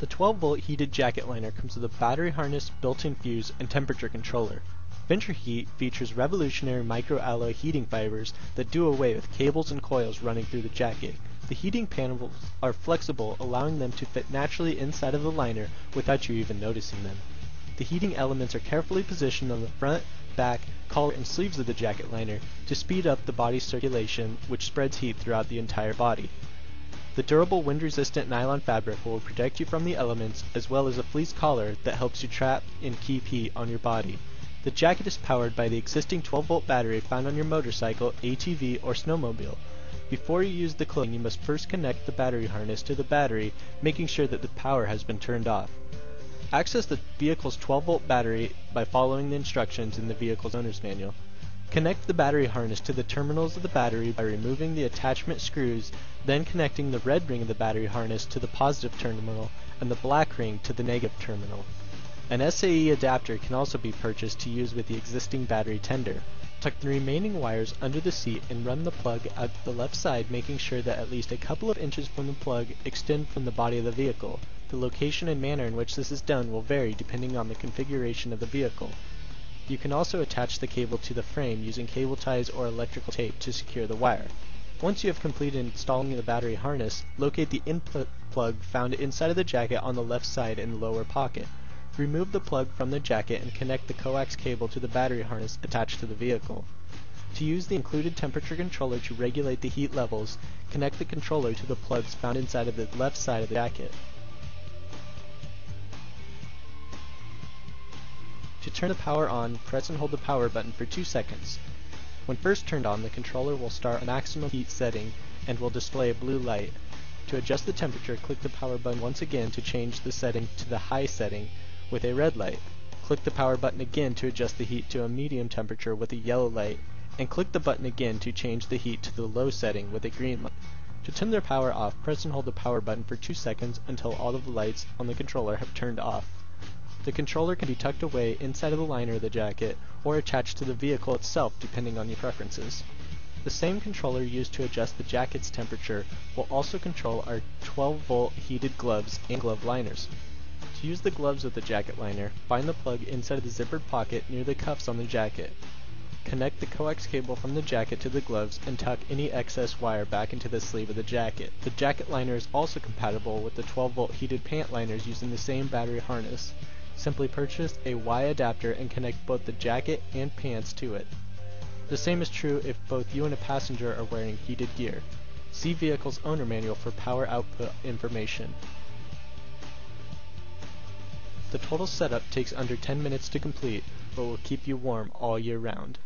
The 12 volt heated jacket liner comes with a battery harness, built-in fuse, and temperature controller. Venture Heat features revolutionary microalloy heating fibers that do away with cables and coils running through the jacket. The heating panels are flexible, allowing them to fit naturally inside of the liner without you even noticing them. The heating elements are carefully positioned on the front, back, collar, and sleeves of the jacket liner to speed up the body's circulation, which spreads heat throughout the entire body. The durable wind-resistant nylon fabric will protect you from the elements, as well as a fleece collar that helps you trap and keep heat on your body. The jacket is powered by the existing 12-volt battery found on your motorcycle, ATV, or snowmobile. Before you use the clothing, you must first connect the battery harness to the battery, making sure that the power has been turned off. Access the vehicle's 12-volt battery by following the instructions in the vehicle's owner's manual. Connect the battery harness to the terminals of the battery by removing the attachment screws, then connecting the red ring of the battery harness to the positive terminal and the black ring to the negative terminal. An SAE adapter can also be purchased to use with the existing battery tender. Tuck the remaining wires under the seat and run the plug out the left side making sure that at least a couple of inches from the plug extend from the body of the vehicle. The location and manner in which this is done will vary depending on the configuration of the vehicle. You can also attach the cable to the frame using cable ties or electrical tape to secure the wire. Once you have completed installing the battery harness, locate the input plug found inside of the jacket on the left side in the lower pocket. Remove the plug from the jacket and connect the coax cable to the battery harness attached to the vehicle. To use the included temperature controller to regulate the heat levels, connect the controller to the plugs found inside of the left side of the jacket. To turn the power on, press and hold the power button for 2 seconds. When first turned on, the controller will start a maximum heat setting and will display a blue light. To adjust the temperature, click the power button once again to change the setting to the high setting with a red light. Click the power button again to adjust the heat to a medium temperature with a yellow light, and click the button again to change the heat to the low setting with a green light. To turn the power off, press and hold the power button for 2 seconds until all of the lights on the controller have turned off. The controller can be tucked away inside of the liner of the jacket or attached to the vehicle itself depending on your preferences. The same controller used to adjust the jacket's temperature will also control our 12 volt heated gloves and glove liners. To use the gloves with the jacket liner, find the plug inside of the zippered pocket near the cuffs on the jacket. Connect the coax cable from the jacket to the gloves and tuck any excess wire back into the sleeve of the jacket. The jacket liner is also compatible with the 12 volt heated pant liners using the same battery harness. Simply purchase a Y adapter and connect both the jacket and pants to it. The same is true if both you and a passenger are wearing heated gear. See vehicle's owner manual for power output information. The total setup takes under 10 minutes to complete, but will keep you warm all year round.